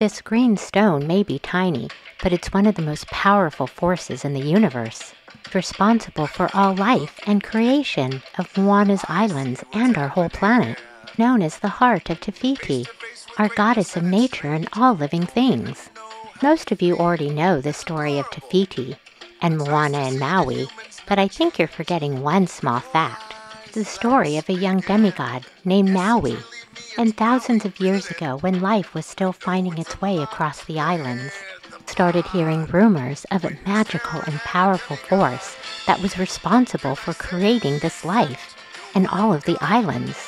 This green stone may be tiny, but it's one of the most powerful forces in the universe. It's responsible for all life and creation of Moana's islands and our whole planet, known as the heart of Te Fiti, our goddess of nature and all living things. Most of you already know the story of Te Fiti and Moana and Maui, but I think you're forgetting one small fact. the story of a young demigod named Maui. And thousands of years ago, when life was still finding its way across the islands, started hearing rumors of a magical and powerful force that was responsible for creating this life and all of the islands.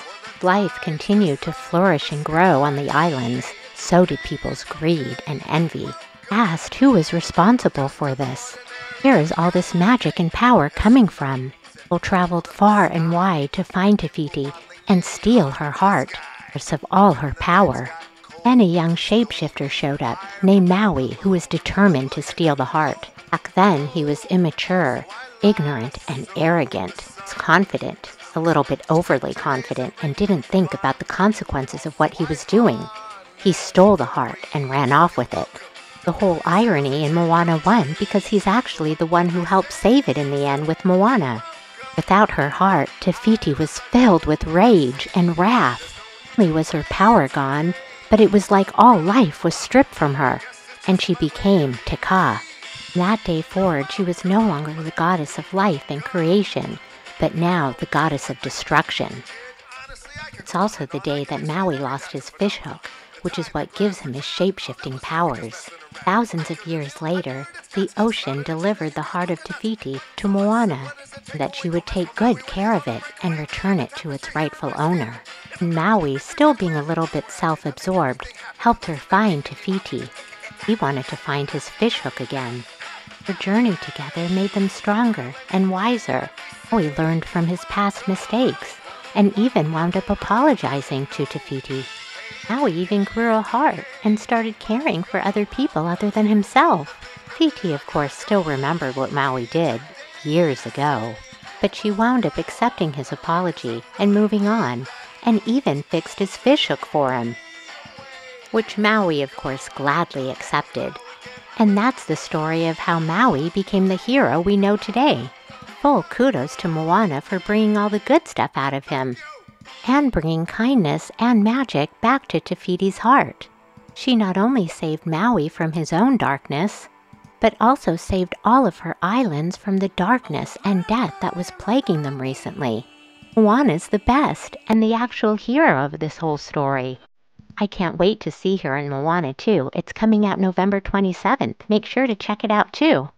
Life continued to flourish and grow on the islands, so did people's greed and envy. Asked who was responsible for this. Where is all this magic and power coming from? People traveled far and wide to find Te Fiti and steal her heart of all her power. Then a young shapeshifter showed up, named Maui, who was determined to steal the heart. Back then, he was immature, ignorant, and arrogant. Was confident, a little bit overly confident, and didn't think about the consequences of what he was doing. He stole the heart and ran off with it. The whole irony in Moana won because he's actually the one who helped save it in the end with Moana. Without her heart, Te Fiti was filled with rage and wrath only was her power gone, but it was like all life was stripped from her, and she became Kā. That day forward, she was no longer the goddess of life and creation, but now the goddess of destruction. It's also the day that Maui lost his fishhook, which is what gives him his shape-shifting powers. Thousands of years later, the ocean delivered the heart of Te Fiti to Moana, that she would take good care of it and return it to its rightful owner. Maui, still being a little bit self-absorbed, helped her find Te Fiti. He wanted to find his fishhook again. Their journey together made them stronger and wiser. Maui learned from his past mistakes and even wound up apologizing to Te Fiti. Maui even grew a heart and started caring for other people other than himself. Te Fiti, of course, still remembered what Maui did years ago, but she wound up accepting his apology and moving on and even fixed his fishhook for him. Which Maui, of course, gladly accepted. And that's the story of how Maui became the hero we know today. Full kudos to Moana for bringing all the good stuff out of him, and bringing kindness and magic back to Te Fiti's heart. She not only saved Maui from his own darkness, but also saved all of her islands from the darkness and death that was plaguing them recently. Moana's the best and the actual hero of this whole story. I can't wait to see her in Moana 2. It's coming out November 27th. Make sure to check it out too.